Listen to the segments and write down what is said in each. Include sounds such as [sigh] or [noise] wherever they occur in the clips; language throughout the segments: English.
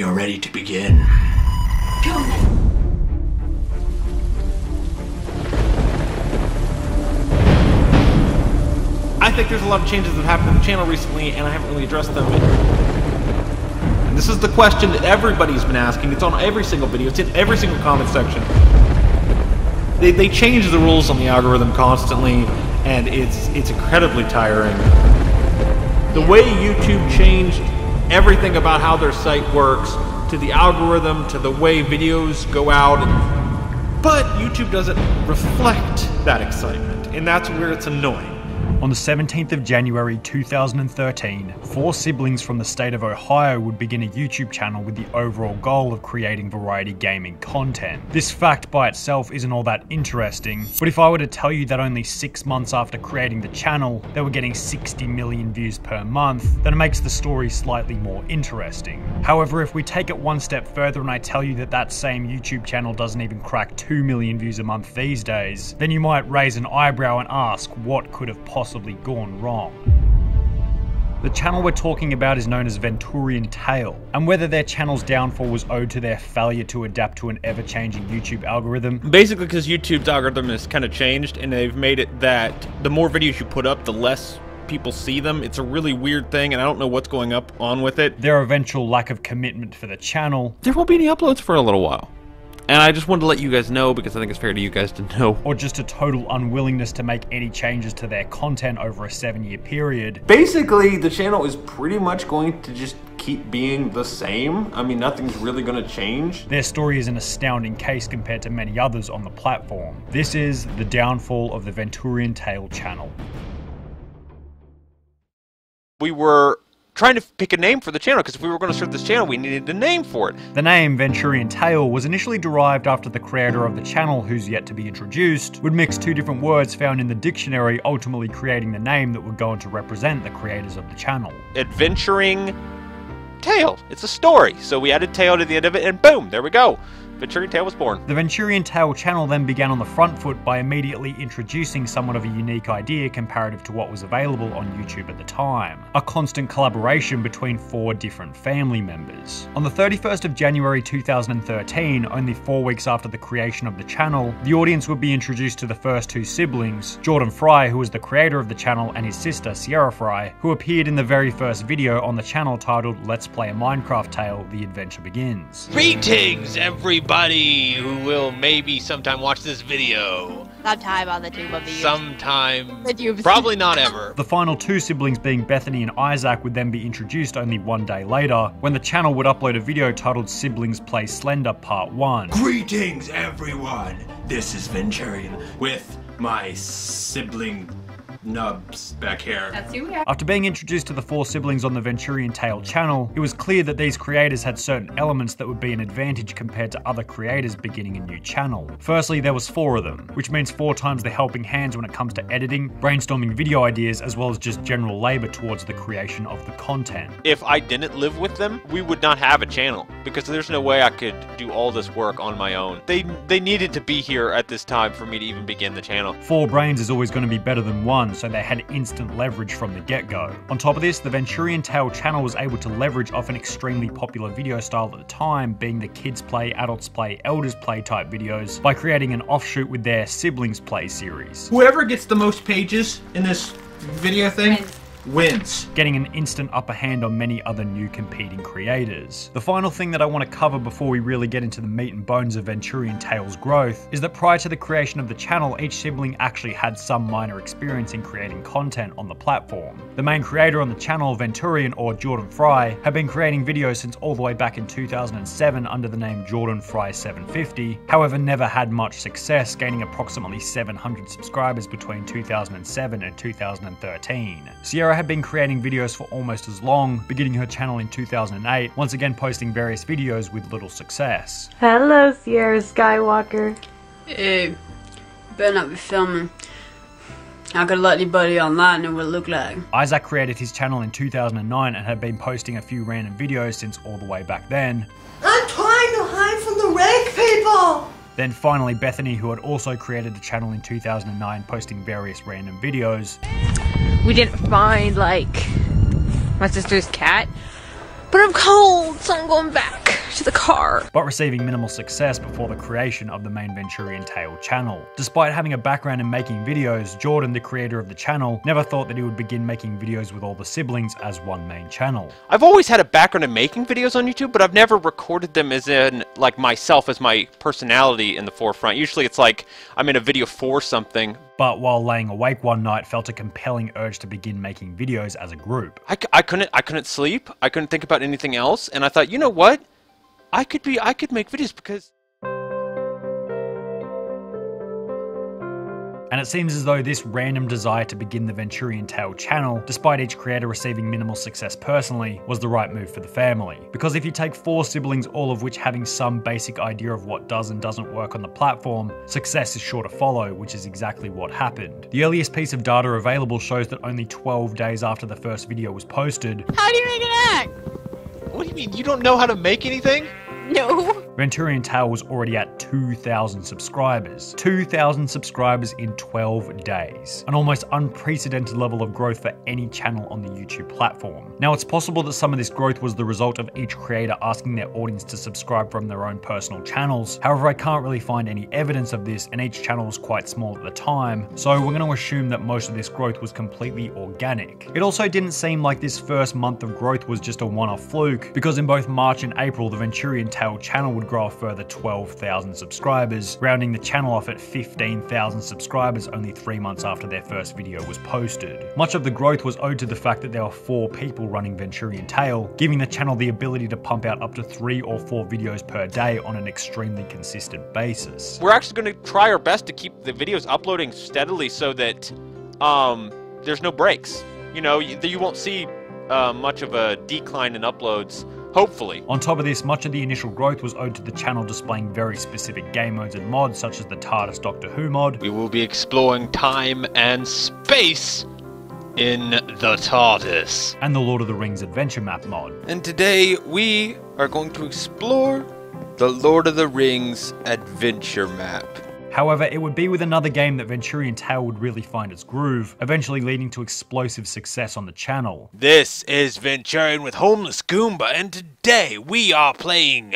you're ready to begin. I think there's a lot of changes that happened to the channel recently, and I haven't really addressed them. And this is the question that everybody's been asking. It's on every single video. It's in every single comment section. They, they change the rules on the algorithm constantly, and it's it's incredibly tiring. The way YouTube changed everything about how their site works, to the algorithm, to the way videos go out, but YouTube doesn't reflect that excitement, and that's where it's annoying. On the 17th of January 2013, four siblings from the state of Ohio would begin a YouTube channel with the overall goal of creating variety gaming content. This fact by itself isn't all that interesting, but if I were to tell you that only six months after creating the channel, they were getting 60 million views per month, then it makes the story slightly more interesting. However, if we take it one step further and I tell you that that same YouTube channel doesn't even crack 2 million views a month these days, then you might raise an eyebrow and ask what could have possibly gone wrong. The channel we're talking about is known as Venturian Tale, and whether their channel's downfall was owed to their failure to adapt to an ever changing YouTube algorithm. Basically, because YouTube's algorithm has kind of changed, and they've made it that the more videos you put up, the less people see them. It's a really weird thing, and I don't know what's going up on with it. Their eventual lack of commitment for the channel, There won't be any uploads for a little while. And I just wanted to let you guys know because I think it's fair to you guys to know. or just a total unwillingness to make any changes to their content over a seven year period, Basically, the channel is pretty much going to just keep being the same. I mean, nothing's really going to change. their story is an astounding case compared to many others on the platform. This is the downfall of the Venturian Tale channel. we were trying to pick a name for the channel because if we were going to start this channel, we needed a name for it. The name Venturian Tale was initially derived after the creator of the channel, who's yet to be introduced, would mix two different words found in the dictionary, ultimately creating the name that would go on to represent the creators of the channel. Adventuring Tale. It's a story. So we added Tale to the end of it, and boom, there we go. Venturing Tale was born. The Venturian Tale channel then began on the front foot by immediately introducing somewhat of a unique idea comparative to what was available on YouTube at the time a constant collaboration between four different family members. On the 31st of January 2013, only four weeks after the creation of the channel, the audience would be introduced to the first two siblings Jordan Frye, who was the creator of the channel, and his sister Cierra Frye, who appeared in the very first video on the channel titled Let's Play a Minecraft Tale The Adventure Begins. Greetings, everybody who will maybe sometime watch this video. Sometime on the tube of [laughs] the Sometime. The tubes. Probably not ever. The final two siblings being Bethany and Isaac would then be introduced only one day later, when the channel would upload a video titled Siblings Play Slender Part 1. Greetings, everyone. This is Venturian with my sibling nubs back here. That's who we are. After being introduced to the four siblings on the Venturian Tale channel, it was clear that these creators had certain elements that would be an advantage compared to other creators beginning a new channel. Firstly, there was four of them, which means four times the helping hands when it comes to editing, brainstorming video ideas, as well as just general labor towards the creation of the content. If I didn't live with them, we would not have a channel because there's no way I could do all this work on my own. They they needed to be here at this time for me to even begin the channel. Four brains is always going to be better than one, so they had instant leverage from the get go. On top of this, the Venturian Tale channel was able to leverage off an extremely popular video style at the time, being the kids play, adults play, elders play type videos, by creating an offshoot with their siblings play series. Whoever gets the most pages in this video thing Wins. getting an instant upper hand on many other new competing creators. The final thing that I want to cover before we really get into the meat and bones of Venturian Tales' growth is that prior to the creation of the channel, each sibling actually had some minor experience in creating content on the platform. The main creator on the channel, Venturian or Jordan Frye, had been creating videos since all the way back in 2007 under the name Jordan Frye 750, however, never had much success, gaining approximately 700 subscribers between 2007 and 2013. Cierra had been creating videos for almost as long, beginning her channel in 2008, once again posting various videos with little success. Hello, Sierra Skywalker. Hey, better not be filming. I could let anybody online know what it looked like. Isaac created his channel in 2009 and had been posting a few random videos since all the way back then. I'm trying to hide from the rake people! Then finally, Bethany, who had also created a channel in 2009, posting various random videos. We didn't find like my sister's cat. But I'm cold, so I'm going back. To the car. but receiving minimal success before the creation of the main Venturian Tale channel. Despite having a background in making videos, Jordan, the creator of the channel, never thought that he would begin making videos with all the siblings as one main channel. I've always had a background in making videos on YouTube, but I've never recorded them as in, like, myself as my personality in the forefront. Usually it's like I'm in a video for something. But while laying awake one night, felt a compelling urge to begin making videos as a group. I, c- I couldn't I couldn't sleep. I couldn't think about anything else, and I thought, you know what? I could be I could make videos because And it seems as though this random desire to begin the Venturian Tale channel, despite each creator receiving minimal success personally, was the right move for the family. Because if you take four siblings, all of which having some basic idea of what does and doesn't work on the platform, success is sure to follow, which is exactly what happened. The earliest piece of data available shows that only 12 days after the first video was posted, How do you make an act? What do you mean? You don't know how to make anything? No. Venturian Tale was already at 2,000 subscribers. 2,000 subscribers in 12 days. An almost unprecedented level of growth for any channel on the YouTube platform. Now, it's possible that some of this growth was the result of each creator asking their audience to subscribe from their own personal channels. However, I can't really find any evidence of this, and each channel was quite small at the time, so we're going to assume that most of this growth was completely organic. It also didn't seem like this first month of growth was just a one off fluke, because in both March and April, the Venturian Tale channel would grow a further 12,000 subscribers, rounding the channel off at 15,000 subscribers only three months after their first video was posted. Much of the growth was owed to the fact that there were four people running Venturian Tale, giving the channel the ability to pump out up to three or four videos per day on an extremely consistent basis. We're actually going to try our best to keep the videos uploading steadily so that um, there's no breaks. You know, you, you won't see uh, much of a decline in uploads. Hopefully. On top of this, much of the initial growth was owed to the channel displaying very specific game modes and mods, such as the TARDIS Doctor Who mod, We will be exploring time and space in the TARDIS. and the Lord of the Rings Adventure Map mod. And today we are going to explore the Lord of the Rings adventure map. However, it would be with another game that Venturian Tale would really find its groove, eventually leading to explosive success on the channel. This is Venturian with Homeless Goomba, and today we are playing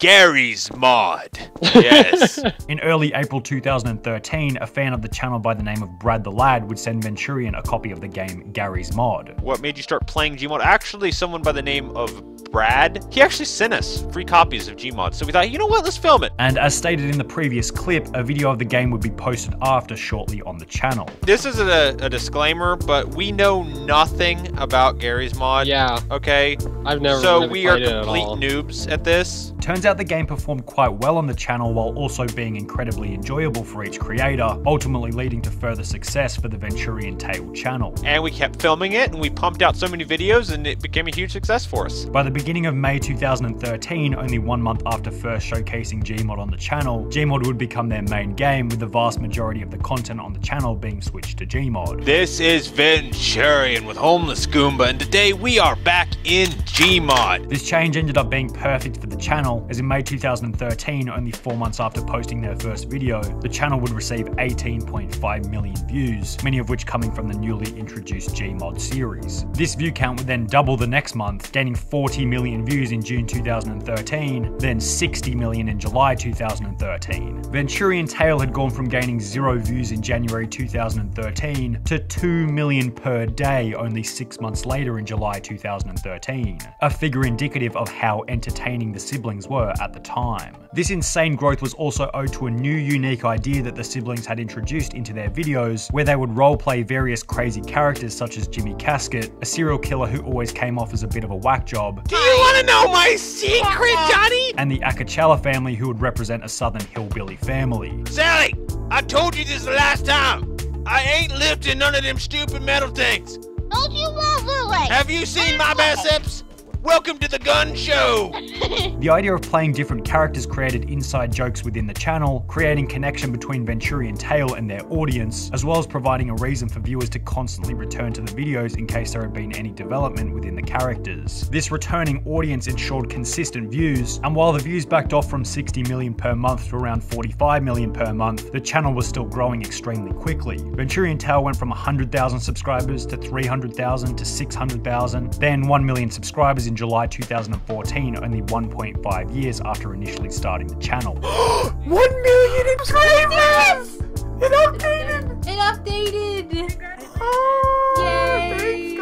Garry's Mod. [laughs] Yes. In early April 2013, a fan of the channel by the name of Brad the Lad would send Venturian a copy of the game Garry's Mod. what made you start playing Gmod? Actually, someone by the name of Brad. He actually sent us free copies of Gmod, so we thought, you know what, let's film it. And as stated in the previous clip, a video of the game would be posted after shortly on the channel. This is a, a disclaimer, but we know nothing about Garry's Mod. Yeah, Okay. I've never So really we are played it at complete noobs at this. Turns out the game performed quite well on the channel while also being incredibly enjoyable for each creator, ultimately leading to further success for the Venturian Tale channel. And we kept filming it, and we pumped out so many videos, and it became a huge success for us. By the beginning of May 2013, only one month after first showcasing Gmod on the channel, Gmod would become their main game, with the vast majority of the content on the channel being switched to Gmod. This is Venturian with Homeless Goomba, and today we are back in Gmod. This change ended up being perfect for the channel, as in May 2013, only four months after posting their first video, the channel would receive 18.5 million views, many of which coming from the newly introduced Gmod series. This view count would then double the next month, gaining 40 million views in June 2013, then 60 million in July 2013. Venturian Tale had gone from gaining zero views in January 2013 to 2 million per day only six months later in July 2013, a figure indicative of how entertaining the siblings were at the time. This insane growth was also owed to a new unique idea that the siblings had introduced into their videos, where they would roleplay various crazy characters such as Jimmy Casket, a serial killer who always came off as a bit of a whack job, Do you want to know my secret, Johnny? and the Akachella family who would represent a southern hillbilly family. Sally, I told you this the last time. I ain't lifting none of them stupid metal things. Don't you want Lily? Have you seen my biceps? Welcome to the gun show. [laughs] The idea of playing different characters created inside jokes within the channel, creating connection between Venturian Tale and their audience, as well as providing a reason for viewers to constantly return to the videos in case there had been any development within the characters. This returning audience ensured consistent views, and while the views backed off from 60 million per month to around 45 million per month, the channel was still growing extremely quickly. Venturian Tale went from 100,000 subscribers to 300,000 to 600,000, then 1 million subscribers in in July 2014, only 1.5 years after initially starting the channel. [gasps] 1 million [gasps] subscribers! It updated! It updated! Ah, Yay!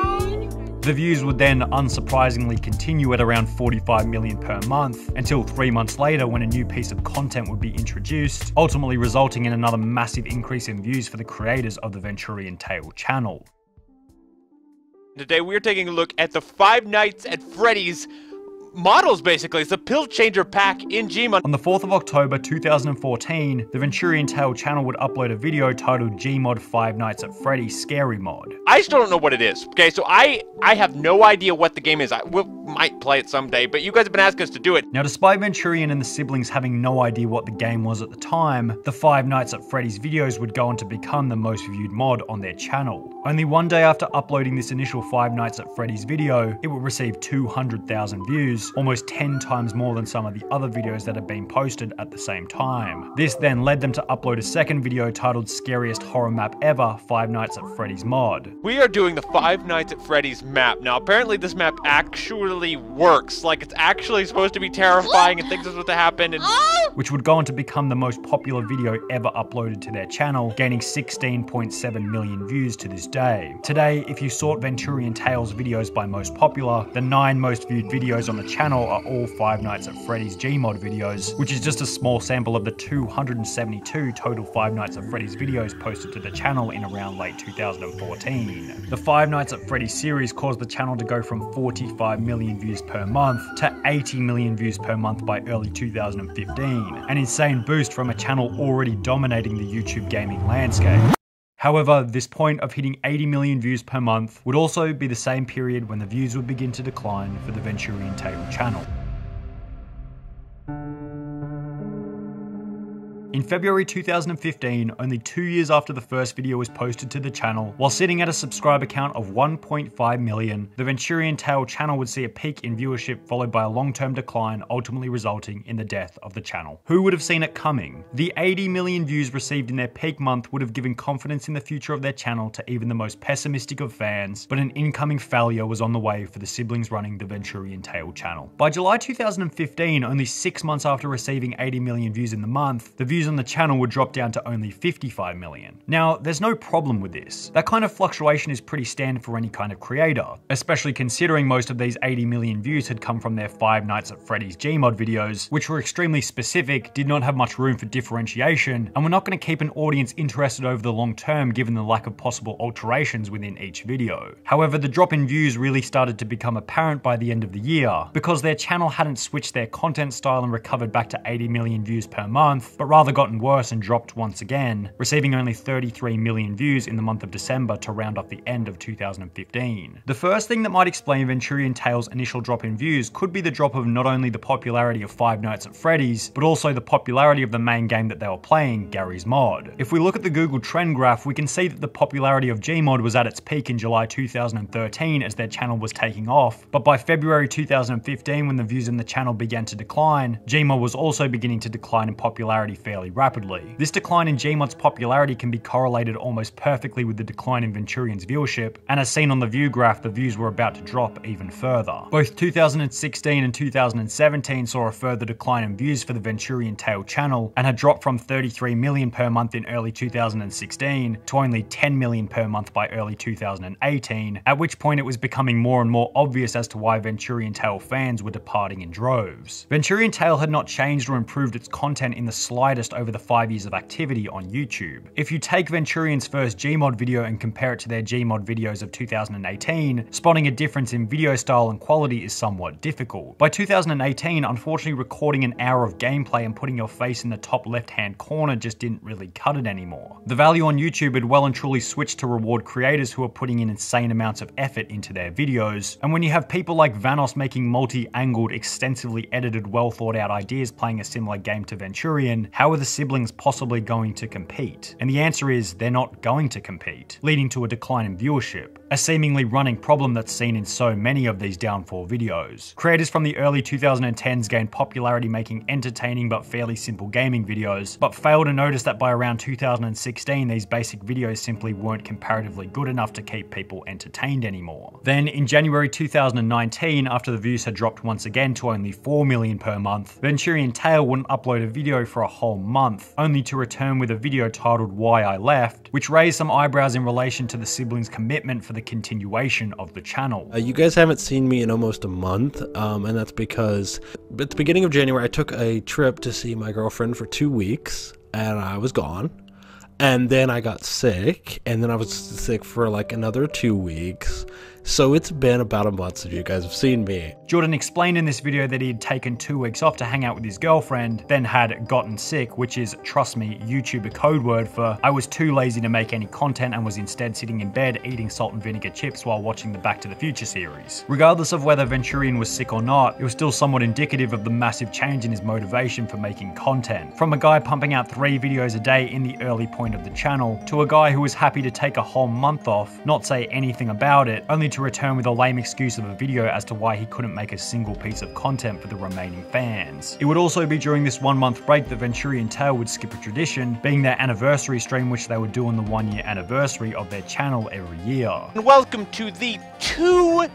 The views would then unsurprisingly continue at around 45 million per month until three months later when a new piece of content would be introduced, ultimately resulting in another massive increase in views for the creators of the Venturian Tale channel. Today we are taking a look at the Five Nights at Freddy's models, basically. It's a pill changer pack in Gmod. On the 4th of October 2014, the Venturian Tale channel would upload a video titled Gmod Five Nights at Freddy's Scary Mod. I still don't know what it is. Okay, so I I have no idea what the game is. I will, might play it someday, but you guys have been asking us to do it. Now, despite Venturian and the siblings having no idea what the game was at the time, the Five Nights at Freddy's videos would go on to become the most viewed mod on their channel. Only one day after uploading this initial Five Nights at Freddy's video, it would receive 200,000 views, almost 10 times more than some of the other videos that had been posted at the same time. This then led them to upload a second video titled Scariest Horror Map Ever Five Nights at Freddy's Mod. We are doing the Five Nights at Freddy's map. Now, apparently this map actually works. Like, it's actually supposed to be terrifying and things are supposed to happen and... Oh! which would go on to become the most popular video ever uploaded to their channel, gaining 16.7 million views to this day. Today, if you sort Venturian Tales videos by most popular, the nine most viewed videos on the channel are all Five Nights at Freddy's Gmod videos, which is just a small sample of the 272 total Five Nights at Freddy's videos posted to the channel in around late 2014. The Five Nights at Freddy's series caused the channel to go from 45 million views per month to 80 million views per month by early 2015, an insane boost from a channel already dominating the YouTube gaming landscape. However, this point of hitting 80 million views per month would also be the same period when the views would begin to decline for the Venturian Tale channel. In February 2015, only two years after the first video was posted to the channel, while sitting at a subscriber count of 1.5 million, the Venturian Tale channel would see a peak in viewership followed by a long-term decline, ultimately resulting in the death of the channel. Who would have seen it coming? The 80 million views received in their peak month would have given confidence in the future of their channel to even the most pessimistic of fans, but an incoming failure was on the way for the siblings running the Venturian Tale channel. By July 2015, only six months after receiving 80 million views in the month, the views on the channel would drop down to only 55 million. Now, there's no problem with this. That kind of fluctuation is pretty standard for any kind of creator, especially considering most of these 80 million views had come from their Five Nights at Freddy's Gmod videos, which were extremely specific, did not have much room for differentiation, and were not going to keep an audience interested over the long term given the lack of possible alterations within each video. However, the drop in views really started to become apparent by the end of the year, because their channel hadn't switched their content style and recovered back to 80 million views per month, but rather gotten worse and dropped once again, receiving only 33 million views in the month of December to round off the end of 2015. The first thing that might explain Venturian Tales' initial drop in views could be the drop of not only the popularity of Five Nights at Freddy's, but also the popularity of the main game that they were playing, Garry's Mod. If we look at the Google trend graph, we can see that the popularity of Gmod was at its peak in July 2013 as their channel was taking off, but by February 2015 when the views in the channel began to decline, Gmod was also beginning to decline in popularity fairly rapidly. This decline in Gmod's popularity can be correlated almost perfectly with the decline in Venturian's viewership, and as seen on the view graph, the views were about to drop even further. Both 2016 and 2017 saw a further decline in views for the Venturian Tale channel, and had dropped from 33 million per month in early 2016 to only 10 million per month by early 2018, at which point it was becoming more and more obvious as to why Venturian Tale fans were departing in droves. Venturian Tale had not changed or improved its content in the slightest over the five years of activity on YouTube. If you take Venturian's first Gmod video and compare it to their Gmod videos of 2018, spotting a difference in video style and quality is somewhat difficult. By 2018, unfortunately recording an hour of gameplay and putting your face in the top left hand corner just didn't really cut it anymore. The value on YouTube had well and truly switched to reward creators who are putting in insane amounts of effort into their videos, and when you have people like Vanoss making multi-angled, extensively edited, well thought out ideas playing a similar game to Venturian, how are the siblings possibly going to compete? And the answer is they're not going to compete, leading to a decline in viewership. A seemingly running problem that's seen in so many of these downfall videos. Creators from the early 2010s gained popularity making entertaining but fairly simple gaming videos, but failed to notice that by around 2016 these basic videos simply weren't comparatively good enough to keep people entertained anymore. Then in January 2019, after the views had dropped once again to only 4 million per month, Venturian Tale wouldn't upload a video for a whole month, only to return with a video titled Why I Left, which raised some eyebrows in relation to the siblings' commitment for the continuation of the channel. Uh, you guys haven't seen me in almost a month, um, and that's because at the beginning of January I took a trip to see my girlfriend for two weeks, and I was gone. And then I got sick, and then I was sick for like another two weeks. So it's been about a month since you guys have seen me. Jordan explained in this video that he had taken two weeks off to hang out with his girlfriend, then had gotten sick, which is, trust me, YouTuber code word for I was too lazy to make any content and was instead sitting in bed eating salt and vinegar chips while watching the Back to the Future series. Regardless of whether Venturian was sick or not, it was still somewhat indicative of the massive change in his motivation for making content. From a guy pumping out three videos a day in the early point of the channel, to a guy who was happy to take a whole month off, not say anything about it, only to return with a lame excuse of a video as to why he couldn't make a single piece of content for the remaining fans. It would also be during this one month break that Venturian Tale would skip a tradition, being their anniversary stream which they would do on the one year anniversary of their channel every year. And welcome to the two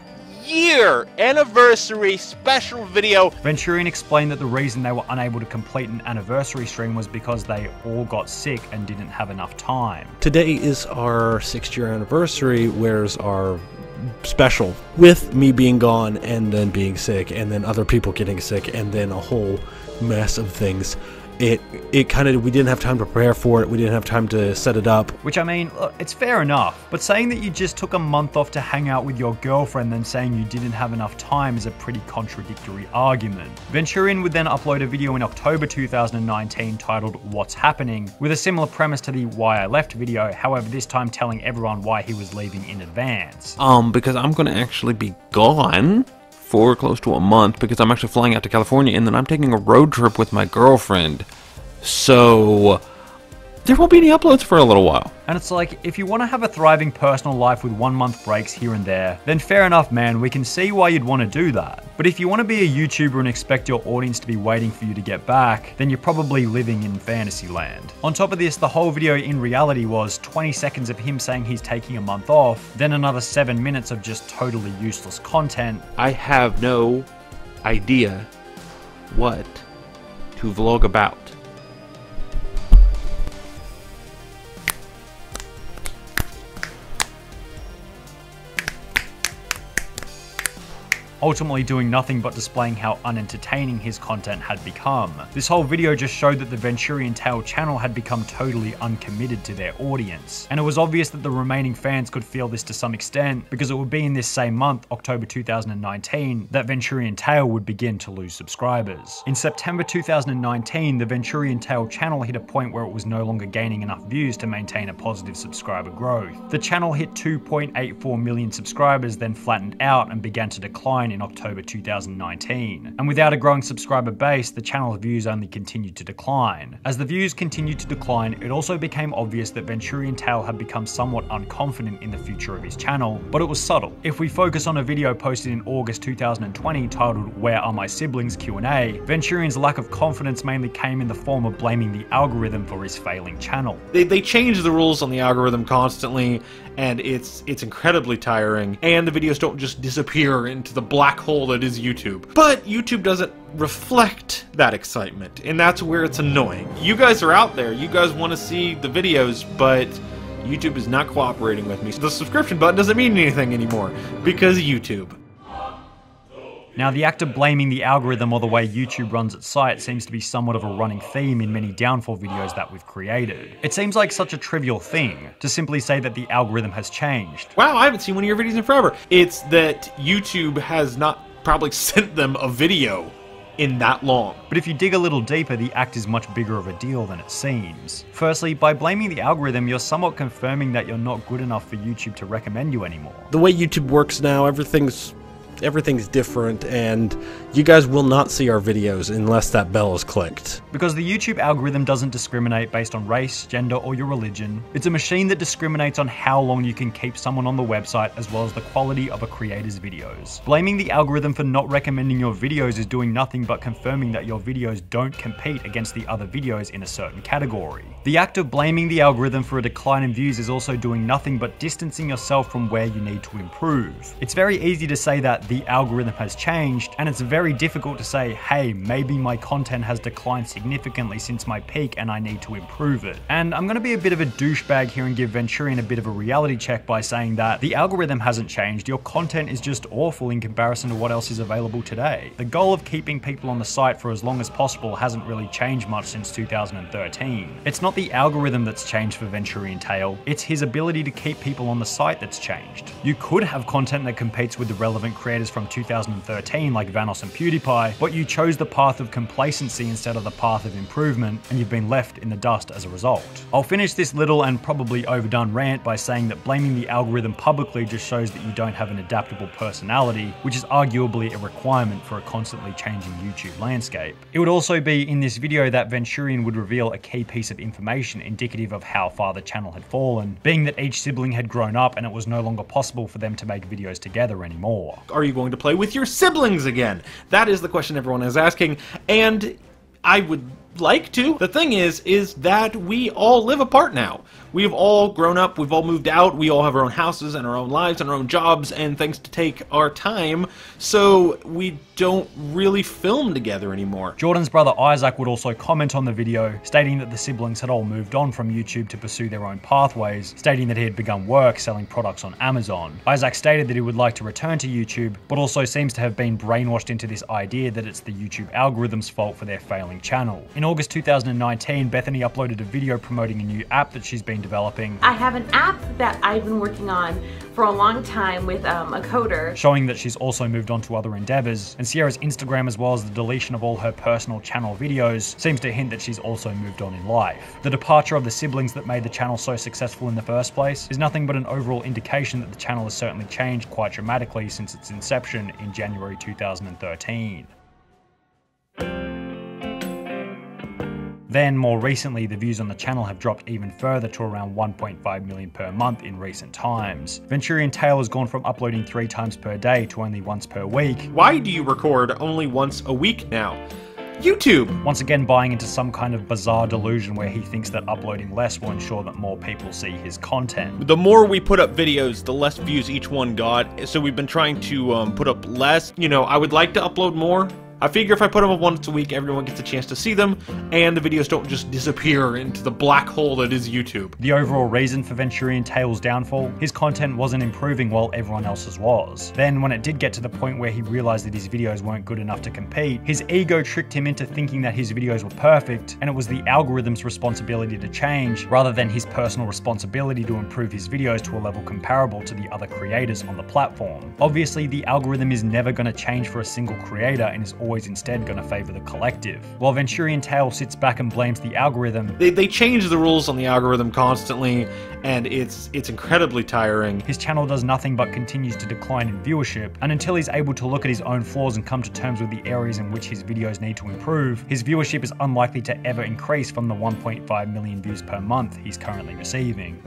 year anniversary special video. Venturian explained that the reason they were unable to complete an anniversary stream was because they all got sick and didn't have enough time. Today is our six year anniversary, where's our special with me being gone and then being sick and then other people getting sick and then a whole mess of things it it kind of we didn't have time to prepare for it we didn't have time to set it up Which I mean, look, it's fair enough, but saying that you just took a month off to hang out with your girlfriend then saying you didn't have enough time is a pretty contradictory argument. Venturian would then upload a video in October 2019 titled What's Happening, with a similar premise to the Why I Left video, however, this time telling everyone why he was leaving in advance. Um, because I'm going to actually be gone for close to a month because I'm actually flying out to California and then I'm taking a road trip with my girlfriend. So there won't be any uploads for a little while. And it's like, if you want to have a thriving personal life with one month breaks here and there, then fair enough, man, we can see why you'd want to do that. But if you want to be a YouTuber and expect your audience to be waiting for you to get back, then you're probably living in fantasy land. On top of this, the whole video in reality was 20 seconds of him saying he's taking a month off, then another 7 minutes of just totally useless content. I have no idea what to vlog about. Ultimately doing nothing but displaying how unentertaining his content had become. This whole video just showed that the Venturian Tale channel had become totally uncommitted to their audience. And it was obvious that the remaining fans could feel this to some extent because it would be in this same month, October 2019, that Venturian Tale would begin to lose subscribers. In September 2019, the Venturian Tale channel hit a point where it was no longer gaining enough views to maintain a positive subscriber growth. The channel hit 2.84 million subscribers, then flattened out and began to decline in October 2019. And without a growing subscriber base, the channel's views only continued to decline. As the views continued to decline, it also became obvious that Venturian Tale had become somewhat unconfident in the future of his channel, but it was subtle. If we focus on a video posted in August 2020 titled Where Are My Siblings Q&A, Venturian's lack of confidence mainly came in the form of blaming the algorithm for his failing channel. They, they change the rules on the algorithm constantly, and it's it's incredibly tiring. And the videos don't just disappear into the black hole that is YouTube. But YouTube doesn't reflect that excitement, and that's where it's annoying. You guys are out there, you guys want to see the videos, but YouTube is not cooperating with me. The subscription button doesn't mean anything anymore because YouTube. Now, the act of blaming the algorithm or the way YouTube runs its site seems to be somewhat of a running theme in many downfall videos that we've created. It seems like such a trivial thing to simply say that the algorithm has changed. Wow, I haven't seen one of your videos in forever. It's that YouTube has not probably [laughs] sent them a video in that long. But if you dig a little deeper, the act is much bigger of a deal than it seems. Firstly, by blaming the algorithm, you're somewhat confirming that you're not good enough for YouTube to recommend you anymore. The way YouTube works now, everything's everything's different, and you guys will not see our videos unless that bell is clicked. Because the YouTube algorithm doesn't discriminate based on race, gender, or your religion. It's a machine that discriminates on how long you can keep someone on the website as well as the quality of a creator's videos. Blaming the algorithm for not recommending your videos is doing nothing but confirming that your videos don't compete against the other videos in a certain category. The act of blaming the algorithm for a decline in views is also doing nothing but distancing yourself from where you need to improve. It's very easy to say that the algorithm has changed, and it's very difficult to say, hey, maybe my content has declined significantly since my peak and I need to improve it. And I'm going to be a bit of a douchebag here and give Venturian a bit of a reality check by saying that the algorithm hasn't changed, your content is just awful in comparison to what else is available today. The goal of keeping people on the site for as long as possible hasn't really changed much since 2013. It's not the algorithm that's changed for Venturian Tale, it's his ability to keep people on the site that's changed. You could have content that competes with the relevant creators from 2013 like Vanoss and PewDiePie, but you chose the path of complacency instead of the path of improvement, and you've been left in the dust as a result. I'll finish this little and probably overdone rant by saying that blaming the algorithm publicly just shows that you don't have an adaptable personality, which is arguably a requirement for a constantly changing YouTube landscape. It would also be in this video that Venturian would reveal a key piece of information indicative of how far the channel had fallen, being that each sibling had grown up and it was no longer possible for them to make videos together anymore. Are you going to play with your siblings again? That is the question everyone is asking, and I would like to. The thing is, is that we all live apart now. We have all grown up, we've all moved out, we all have our own houses and our own lives and our own jobs and things to take our time, so we don't really film together anymore. Jordan's brother Isaac would also comment on the video, stating that the siblings had all moved on from YouTube to pursue their own pathways, stating that he had begun work selling products on Amazon. Isaac stated that he would like to return to YouTube, but also seems to have been brainwashed into this idea that it's the YouTube algorithm's fault for their failing channel. In August 2019, Bethany uploaded a video promoting a new app that she's been developing. I have an app that I've been working on for a long time with um, a coder. Showing that she's also moved on to other endeavors, and Cierra's Instagram as well as the deletion of all her personal channel videos seems to hint that she's also moved on in life. The departure of the siblings that made the channel so successful in the first place is nothing but an overall indication that the channel has certainly changed quite dramatically since its inception in January 2013. Then, more recently, the views on the channel have dropped even further to around 1.5 million per month in recent times. Venturian Tale has gone from uploading three times per day to only once per week. Why do you record only once a week now? YouTube! Once again, buying into some kind of bizarre delusion where he thinks that uploading less will ensure that more people see his content. The more we put up videos, the less views each one got, so we've been trying to um, put up less. You know, I would like to upload more, I figure if I put them up once a week, everyone gets a chance to see them, and the videos don't just disappear into the black hole that is YouTube. The overall reason for Venturian Tale's downfall, his content wasn't improving while everyone else's was. Then, when it did get to the point where he realized that his videos weren't good enough to compete, his ego tricked him into thinking that his videos were perfect, and it was the algorithm's responsibility to change, rather than his personal responsibility to improve his videos to a level comparable to the other creators on the platform. Obviously, the algorithm is never going to change for a single creator and is always instead going to favor the collective. While Venturian Tale sits back and blames the algorithm, they, they change the rules on the algorithm constantly, and it's it's incredibly tiring. His channel does nothing but continues to decline in viewership, and until he's able to look at his own flaws and come to terms with the areas in which his videos need to improve, his viewership is unlikely to ever increase from the 1.5 million views per month he's currently receiving.